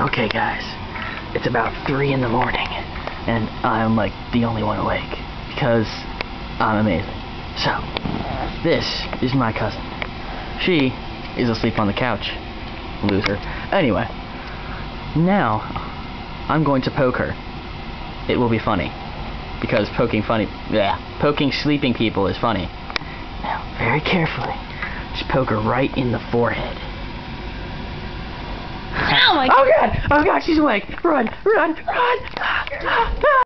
Okay, guys, it's about 3 in the morning, and I'm like the only one awake because I'm amazing. So, this is my cousin. She is asleep on the couch. Loser. Anyway, now I'm going to poke her. It will be funny because poking funny, yeah, poking sleeping people is funny. Now, very carefully, just poke her right in the forehead. Oh Oh god! Oh god, she's awake! Run! Run! Run!